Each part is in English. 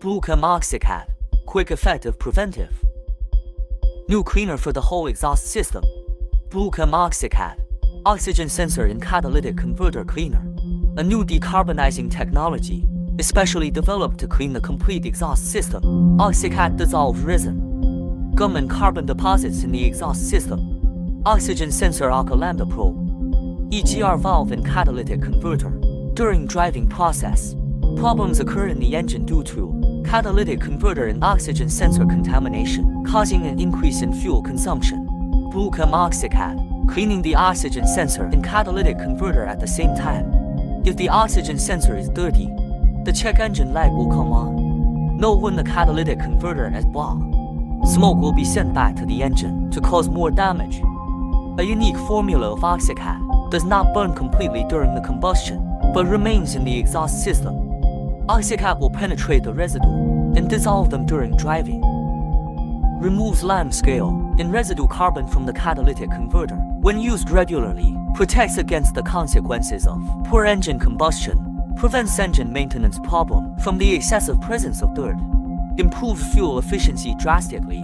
Bluechem Oxicat, quick effective preventive. New cleaner for the whole exhaust system. Bluechem Oxicat, oxygen sensor and catalytic converter cleaner. A new decarbonizing technology, especially developed to clean the complete exhaust system. Oxicat dissolves resin, gum and carbon deposits in the exhaust system. Oxygen sensor Alcalanda Pro, EGR valve and catalytic converter. During driving process, problems occur in the engine due to catalytic converter and oxygen sensor contamination, causing an increase in fuel consumption. Bluechem Oxicat, cleaning the oxygen sensor and catalytic converter at the same time. If the oxygen sensor is dirty, the check engine light will come on. Know when the catalytic converter is blocked. Smoke will be sent back to the engine to cause more damage. A unique formula of Oxicat does not burn completely during the combustion, but remains in the exhaust system. Oxicat will penetrate the residue and dissolve them during driving. Removes lime scale and residue carbon from the catalytic converter. When used regularly, protects against the consequences of poor engine combustion, prevents engine maintenance problem from the excessive presence of dirt, improves fuel efficiency drastically,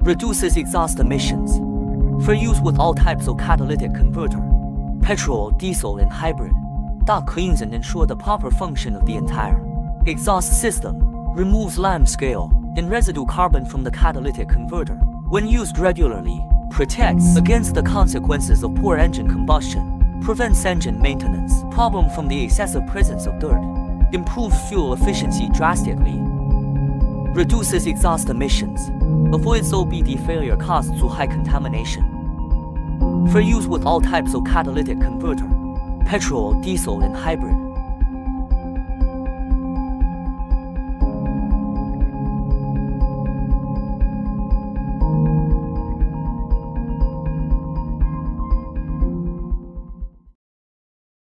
reduces exhaust emissions, for use with all types of catalytic converter, petrol, diesel, and hybrid. That cleans and ensure the proper function of the entire exhaust system, removes lime scale and residue carbon from the catalytic converter. When used regularly, protects against the consequences of poor engine combustion, prevents engine maintenance problem from the excessive presence of dirt, improves fuel efficiency drastically, reduces exhaust emissions, avoids OBD failure caused through high contamination. For use with all types of catalytic converter, petrol, diesel, and hybrid.